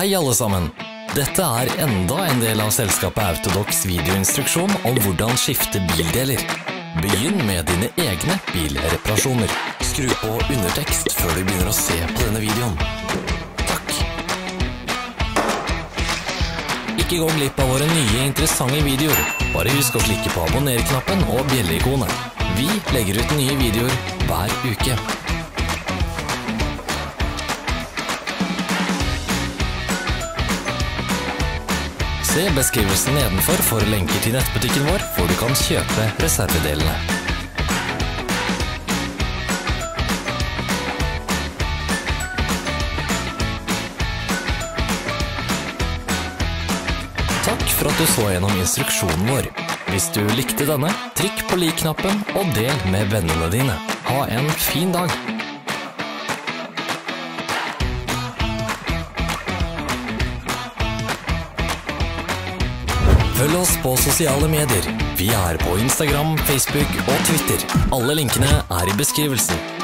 Hei alle sammen! Dette er enda en del av selskapet Autodox videoinstruksjon om hvordan skifte bildeler. Begynn med dine egne bilreparasjoner. Skru på undertekst før du begynner å se på denne videoen. Takk. Ikke gå glipp av våre nye interessante videoer. Bare husk å klikke på abonner-knappen og bjelleikonet. Vi legger ut nye videoer hver uke. Se beskrivelsen nedenfor for lenker til nettbutikken vår, hvor du kan kjøpe reservedelene. Takk for at du så gjennom instruksjonen vår. Hvis du likte denne, trykk på lik-knappen og del med vennene dine. Ha en fin dag! Følg oss på sosiale medier. Vi er på Instagram, Facebook og Twitter. Alle linkene er i beskrivelsen.